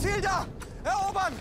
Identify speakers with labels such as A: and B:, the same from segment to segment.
A: Ziel da! Erobern!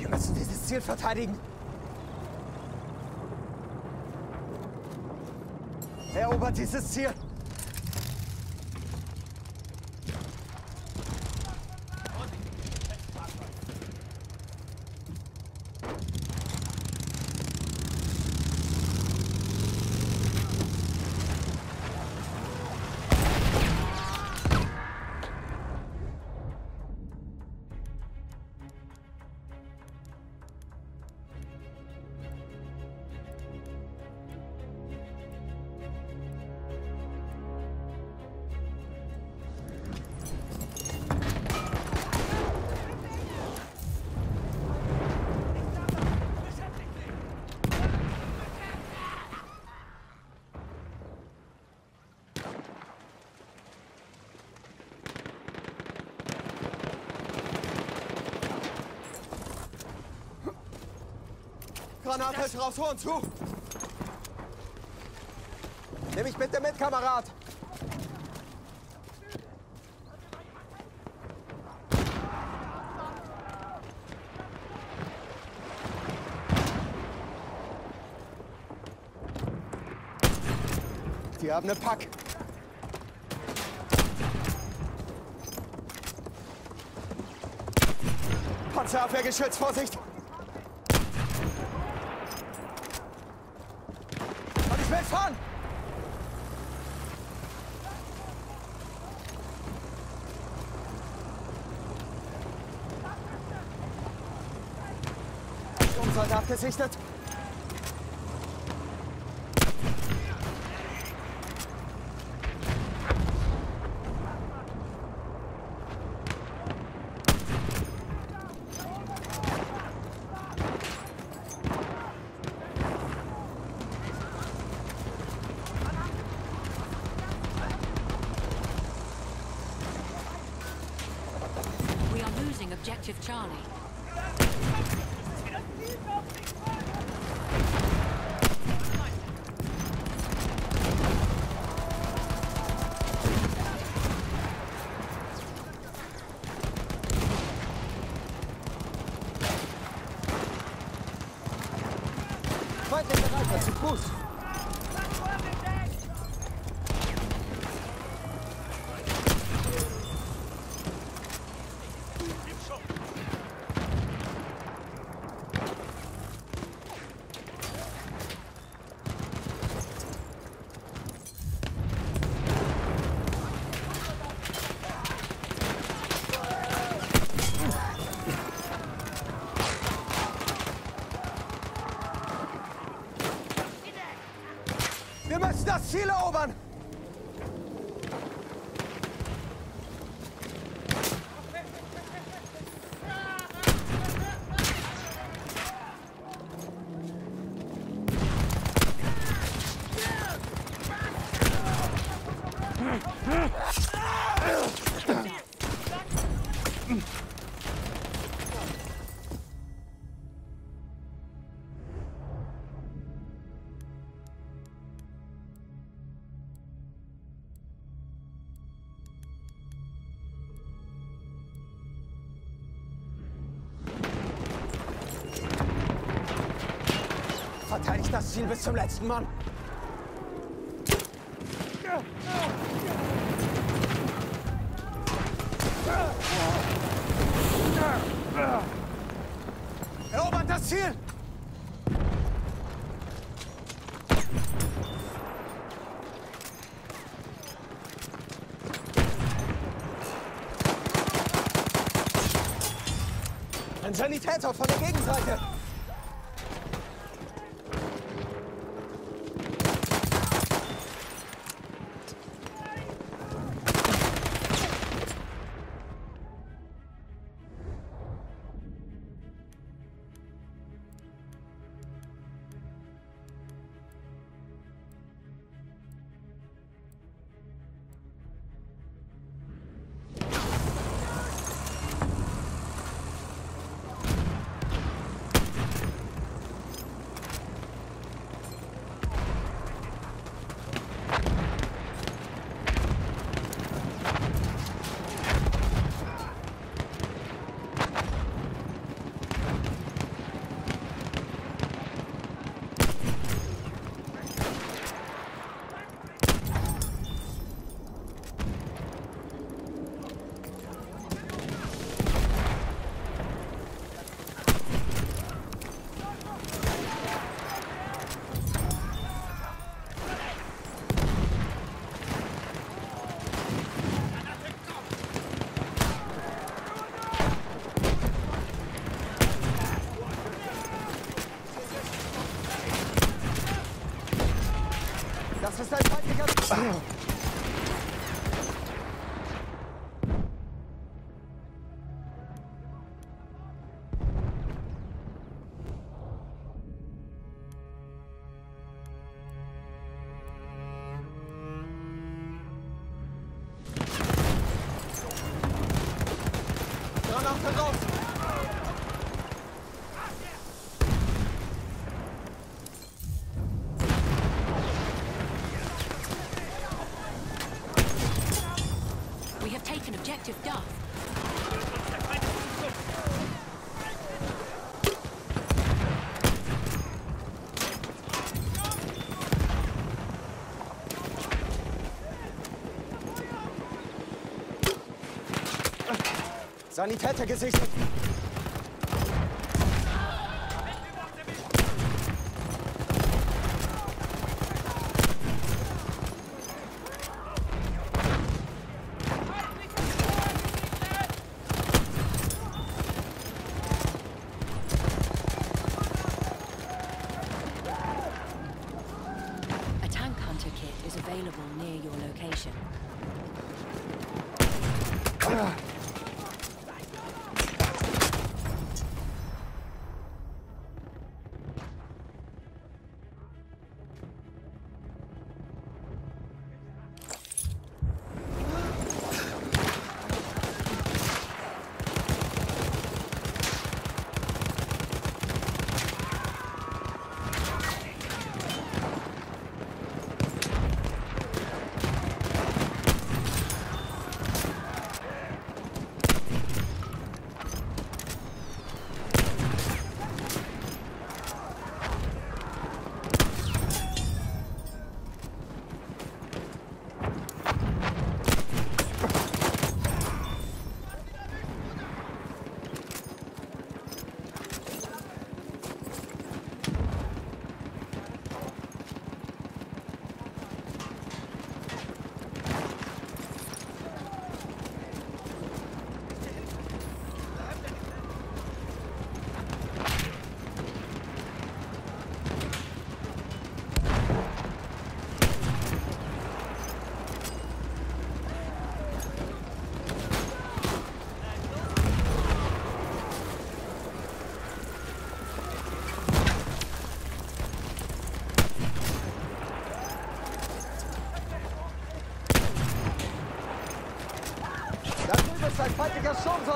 A: Wir müssen dieses Ziel verteidigen. Erobert dieses Ziel! Granate ist raus, Horn zu! Nimm mich bitte mit, Kamerad! Die haben eine Pack. Panzerabwehrgeschütz, Vorsicht!
B: abgesichtet. Objective Charlie.
A: Das Ziel erobern! Ziel bis zum letzten Mann. Erobert das Ziel! Ein Sanitäter von der Gegenseite! Das ist ein feindlicher... Sanitäter
B: gesichtet!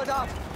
B: powered up.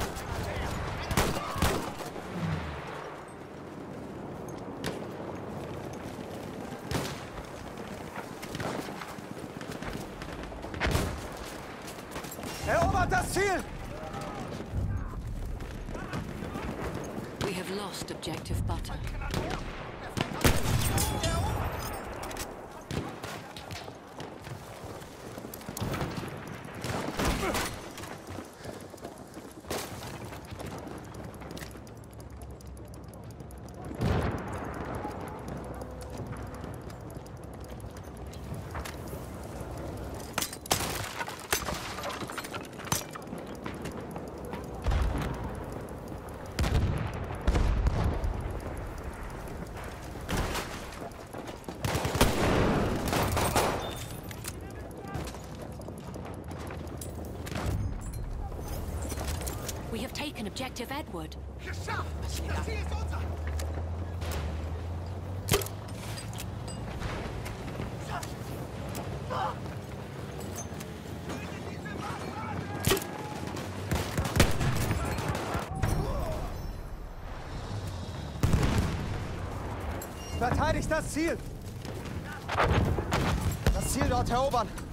B: Objective Edward.
A: Geschafft! Das Ziel ist unser! Verteidigt das Ziel! Das Ziel dort erobern!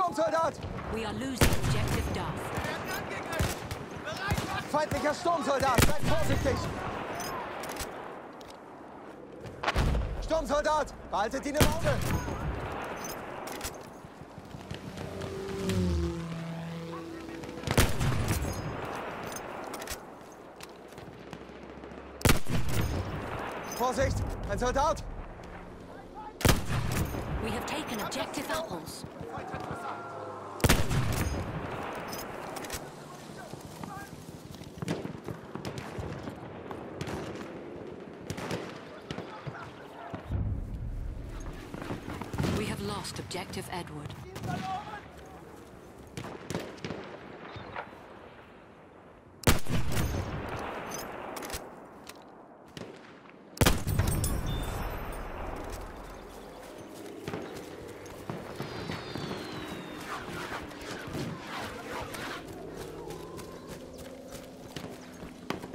A: Sturmsoldat!
B: We are losing objective Duff.
A: Feindlicher Sturmsoldat, seid vorsichtig! Sturmsoldat, behaltet ihn im Auge! Vorsicht, ein Soldat!
B: Objective Edward.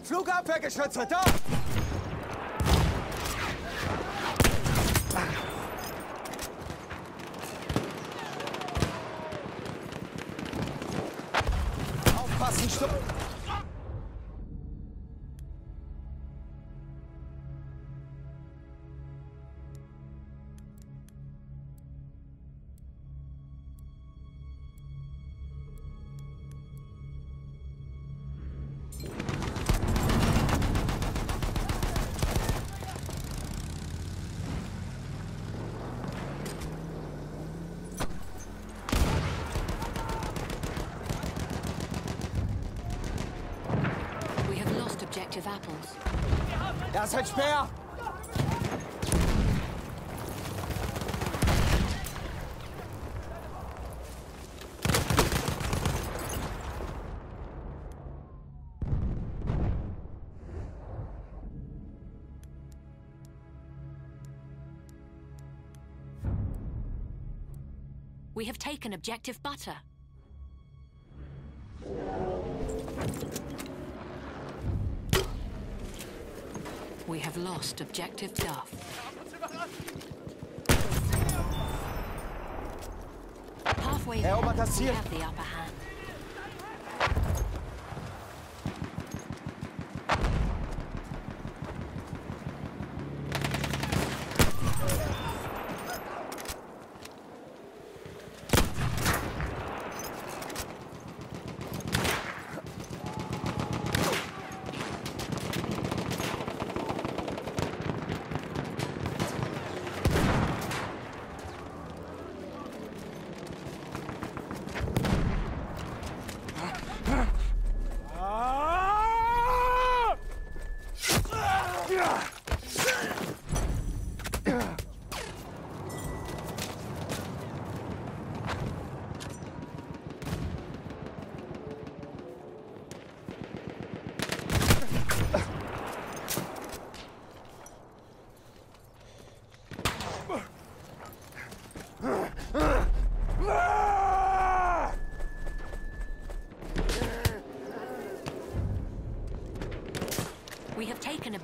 A: Flugabwehrgeschütze, da!
B: Objective apples.
A: Da ist ein Speer!
B: We have taken objective butter. We have lost objective Duff. Halfway there, we have the upper hand. God!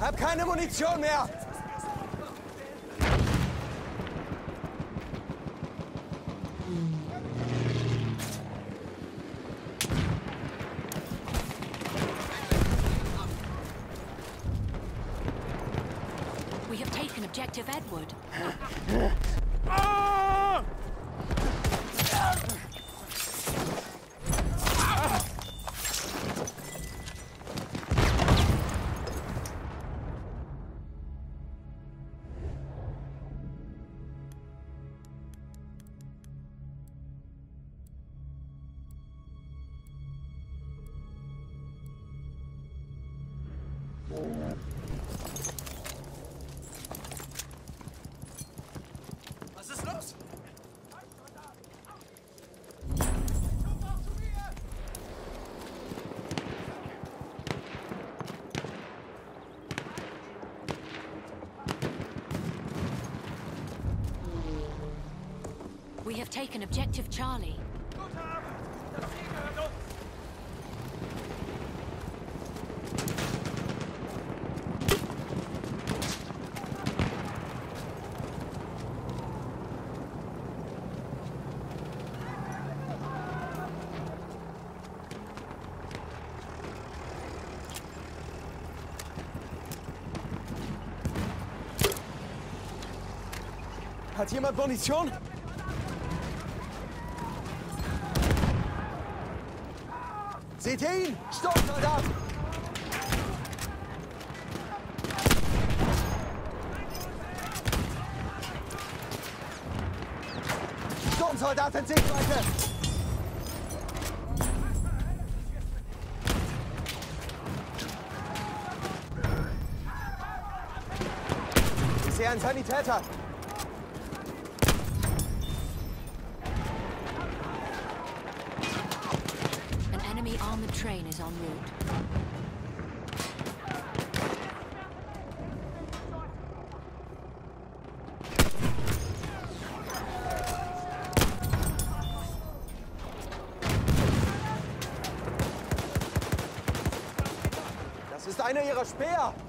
A: Hab keine Munition mehr!
B: We have taken objective Charlie.
A: Hat jemand Munition? Seht ihr ihn? Sturmsoldat! Sturmsoldat in Sichtweite! Ich sehe einen Sanitäter. Einer ihrer Speer.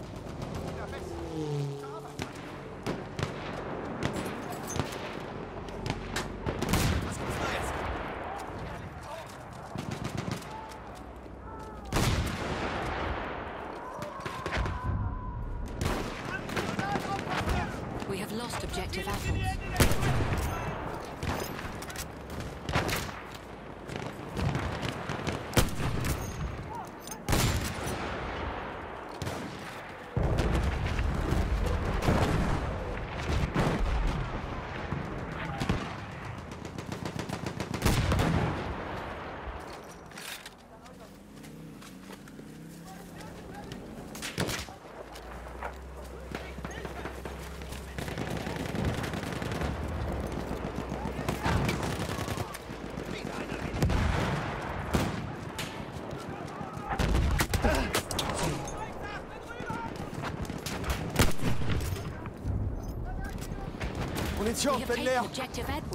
A: Jump in there!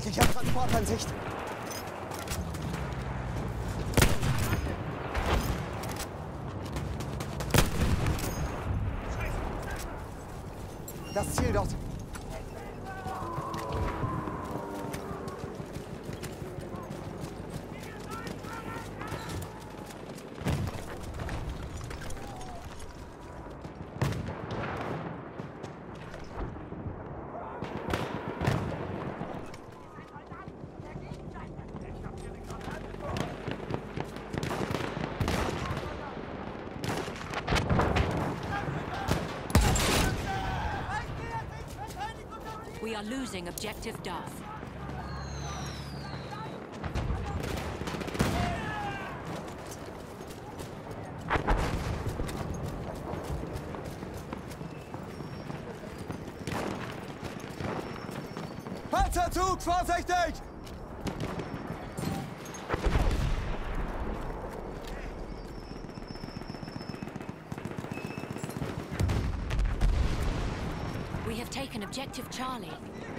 A: Feindlicher Transport an Sicht.
B: Losing objective Duff.
A: Panzerzug, vorsichtig!
B: We have taken objective Charlie.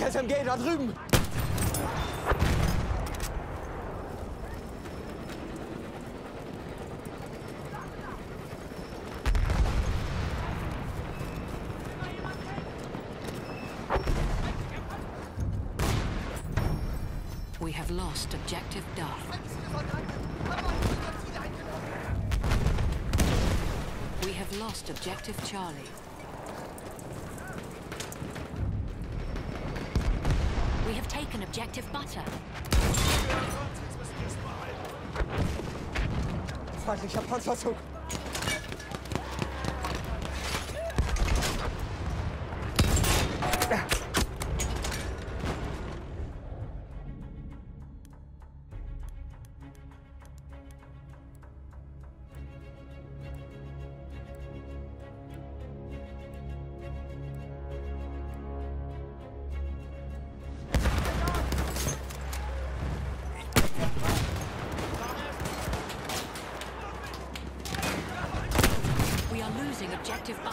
A: SMG, da drüben!
B: We have lost objective Duff. We have lost objective Charlie. We have taken objective Butter.
A: Feindlicher Panzerzug!
B: We have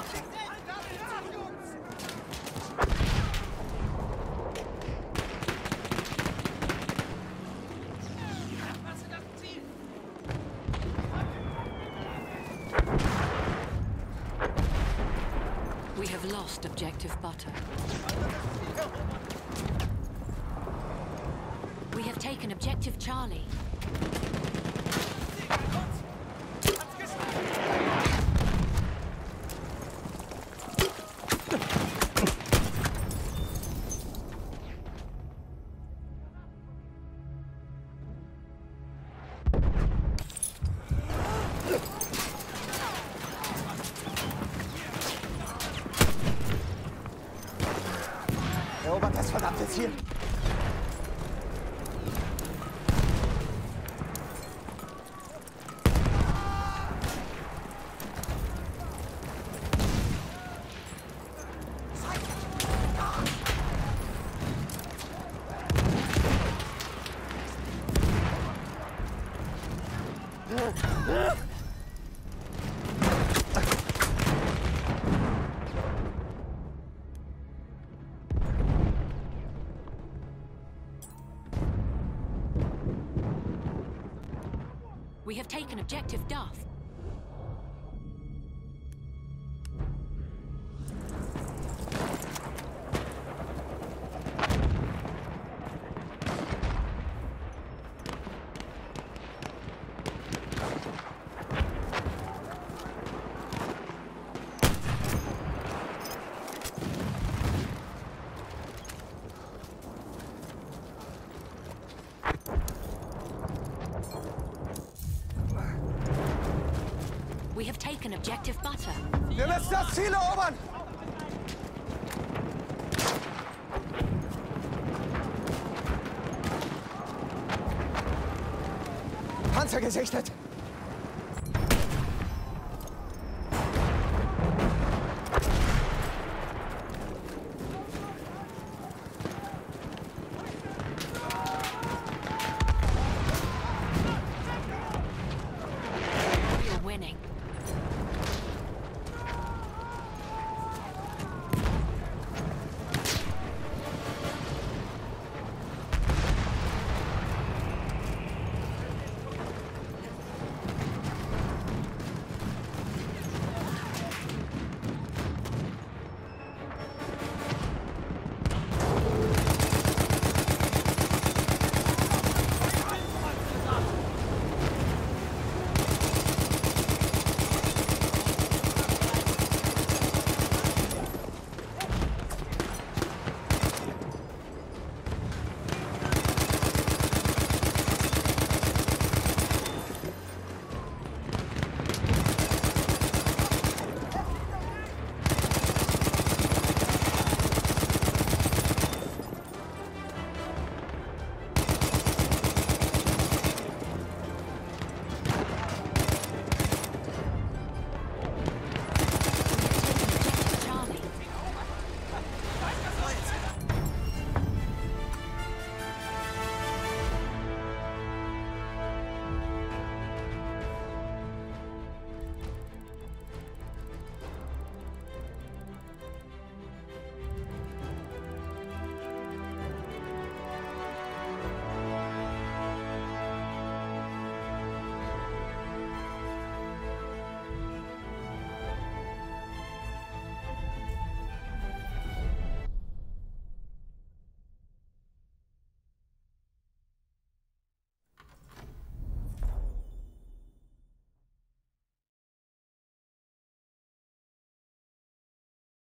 B: lost objective Butter. We have taken objective Charlie.
A: Erobert das verdammte Ziel!
B: an objective Duff. Objective Butter.
A: Wir müssen das Ziel erobern! Panzer gesichtet!